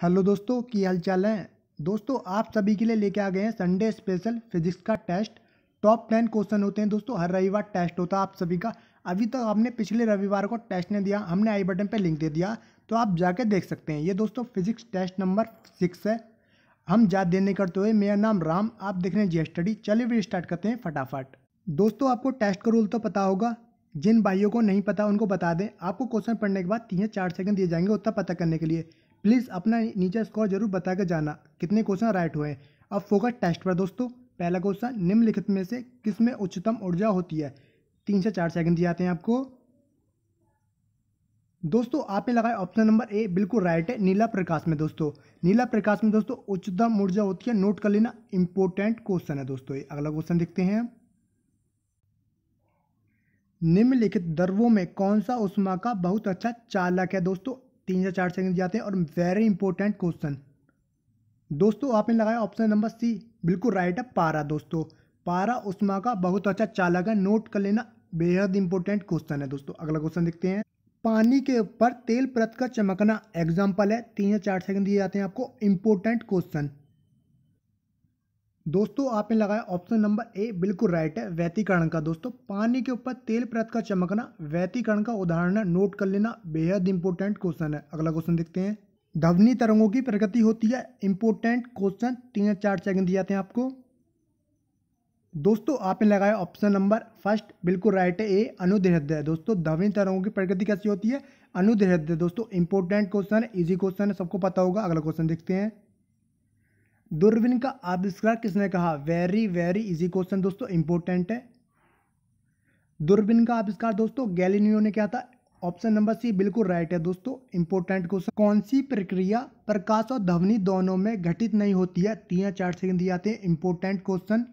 Hello दोस्तों, की हाल चाल है? दोस्तों, आप सभी के लिए लेके आ गए हैं संडे स्पेशल फिजिक्स का टेस्ट टॉप टेन क्वेश्चन होते हैं दोस्तों, हर रविवार टेस्ट होता है आप सभी का। अभी तक तो आपने पिछले रविवार को टेस्ट नहीं दिया, हमने आई बटन पे लिंक दे दिया तो आप जाके देख सकते हैं। ये दोस्तों फिजिक्स टेस्ट नंबर सिक्स है। हम ज़्यादा देने करते हुए, मेरा नाम राम, आप देख रहे हैं जी स्टडी चलिए भी स्टार्ट करते हैं फटाफट। दोस्तों, आपको टेस्ट का रूल तो पता होगा, जिन भाइयों को नहीं पता उनको बता दें। आपको क्वेश्चन पढ़ने के बाद तीन या चार सेकंड दिए जाएँगे, उतना पता करने के लिए। प्लीज़ अपना नीचे स्कोर ज़रूर बता के जाना, कितने क्वेश्चन राइट हुए अब फोकस टेस्ट पर दोस्तों, पहला क्वेश्चन निम्नलिखित में से किसमें उच्चतम ऊर्जा होती है? तीन से चार सेकंड दिए आते हैं आपको। दोस्तों, आपने लगाया ऑप्शन नंबर ए बिल्कुल राइट है, नीला प्रकाश में दोस्तों। नीला प्रकाश में दोस्तों, उच्चतम ऊर्जा होती है नोट कर लेना इंपोर्टेंट क्वेश्चन है दोस्तों। ये अगला क्वेश्चन देखते हैं। निम्नलिखित द्रवों में कौन सा उष्मा का बहुत अच्छा चालक है दोस्तों? तीन या चार सेकंड जाते हैं और वेरी इंपॉर्टेंट क्वेश्चन दोस्तों, आपने लगाया ऑप्शन नंबर सी बिल्कुल राइट है, पारा दोस्तों. पारा उष्मा का बहुत अच्छा चालक है. नोट कर लेना, बेहद इंपॉर्टेंट क्वेश्चन है दोस्तों. अगला क्वेश्चन देखते हैं. पानी के ऊपर तेल प्रत का चमकना एग्ज़ाम्पल है. तीन या चार सेकंड दिए जाते हैं आपको. इंपॉर्टेंट क्वेश्चन दोस्तों, आपने लगाया ऑप्शन नंबर ए बिल्कुल राइट है, व्यतीकरण का। दोस्तों, पानी के ऊपर तेल प्रत का चमकना, व्यतीकरण का उदाहरण है नोट कर लेना, बेहद इंपॉर्टेंट क्वेश्चन है। अगला क्वेश्चन देखते हैं। ध्वनि तरंगों की प्रगति होती है इंपॉर्टेंट क्वेश्चन तीन चार सेकंड दिए जाते हैं आपको। दोस्तों, आपने लगाया ऑप्शन नंबर फ़र्स्ट बिल्कुल राइट है ए है। दोस्तों, ध्वनि तरंगों की प्रगति कैसी होती है? अनुदेहद्य दोस्तों इंपॉर्टेंट क्वेश्चन है इजी क्वेश्चन है, सबको पता होगा। अगला क्वेश्चन देखते हैं। दूरबीन का आविष्कार किसने कहा? वेरी वेरी इजी क्वेश्चन दोस्तों इंपॉर्टेंट है। दूरबीन का आविष्कार दोस्तों गैलीनियो ने क्या था। ऑप्शन नंबर सी बिल्कुल राइट है दोस्तों इंपॉर्टेंट क्वेश्चन कौन सी प्रक्रिया प्रकाश और ध्वनि दोनों में घटित नहीं होती है? तीन या चार सेकंड दिए आते हैं इंपॉर्टेंट क्वेश्चन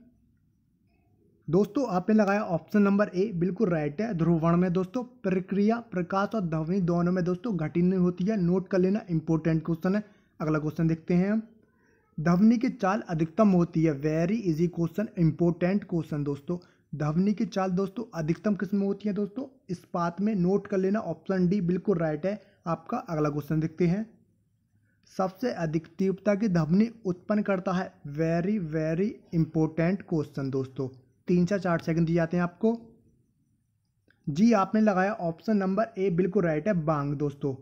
दोस्तों, आपने लगाया ऑप्शन नंबर ए बिल्कुल राइट है, ध्रुवण में दोस्तों। प्रक्रिया प्रकाश और ध्वनि दोनों में दोस्तों घटित नहीं होती है। नोट कर लेना इंपॉर्टेंट क्वेश्चन है। अगला क्वेश्चन देखते हैं हम। धवनी की चाल अधिकतम होती है। Very easy question important question दोस्तों। धवनी की चाल दोस्तों अधिकतम किसमें होती है दोस्तों? इस्पात में नोट कर लेना ऑप्शन डी बिल्कुल राइट है। आपका अगला क्वेश्चन देखते हैं। सबसे अधिक तीव्रता की धवनी उत्पन्न करता है। वेरी वेरी इंपॉर्टेंट क्वेश्चन दोस्तों। तीन से चार सेकंड दिए जाते हैं आपको। जी, आपने लगाया। ऑप्शन नंबर ए बिल्कुल राइट है बांग दोस्तों।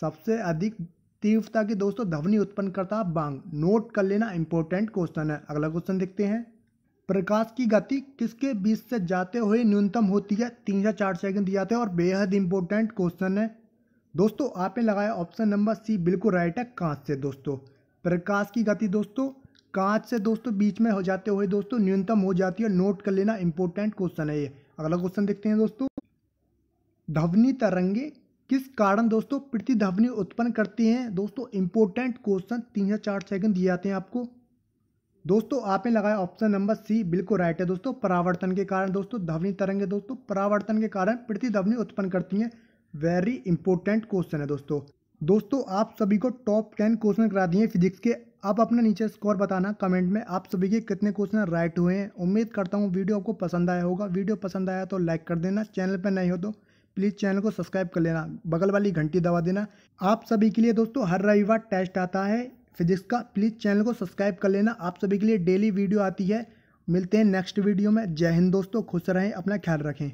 सबसे अधिक तीव्रता की दोस्तों ध्वनि उत्पन्न करता बांग। नोट कर लेना इंपॉर्टेंट क्वेश्चन है। अगला क्वेश्चन देखते हैं। प्रकाश की गति किसके बीच से जाते हुए न्यूनतम होती है? तीन या चार सेकंड दिए जाते हैं और बेहद इंपॉर्टेंट क्वेश्चन है। दोस्तों, आपने लगाया ऑप्शन नंबर सी बिल्कुल राइट है, कांच से दोस्तों। प्रकाश की गति दोस्तों, कांच से दोस्तों बीच में हो जाते हुए दोस्तों न्यूनतम हो जाती है। नोट कर लेना इंपॉर्टेंट क्वेश्चन है ये। अगला क्वेश्चन देखते हैं दोस्तों। ध्वनि तरंगे किस कारण दोस्तों प्रतिध्वनि उत्पन्न करती हैं? दोस्तों इंपॉर्टेंट क्वेश्चन तीन या चार सेकंड दिए जाते हैं आपको। दोस्तों, आपने लगाया ऑप्शन नंबर सी बिल्कुल राइट है दोस्तों। परावर्तन के कारण दोस्तों, ध्वनि तरंगे दोस्तों। परावर्तन के कारण प्रतिध्वनि उत्पन्न करती हैं। वेरी इंपॉर्टेंट क्वेश्चन है दोस्तों। दोस्तों, आप सभी को टॉप टेन क्वेश्चन करा दिए फिजिक्स के। आप अपने नीचे स्कोर बताना कमेंट में आप सभी के कितने क्वेश्चन राइट हुए हैं। उम्मीद करता हूँ वीडियो आपको पसंद आया होगा। वीडियो पसंद आया तो लाइक कर देना। चैनल पर नहीं हो तो प्लीज़ चैनल को सब्सक्राइब कर लेना, बगल वाली घंटी दबा देना। आप सभी के लिए दोस्तों, हर रविवार टेस्ट आता है फिजिक्स का। प्लीज़ चैनल को सब्सक्राइब कर लेना। आप सभी के लिए डेली वीडियो आती है। मिलते हैं नेक्स्ट वीडियो में। जय हिंद दोस्तों, खुश रहें, अपना ख्याल रखें।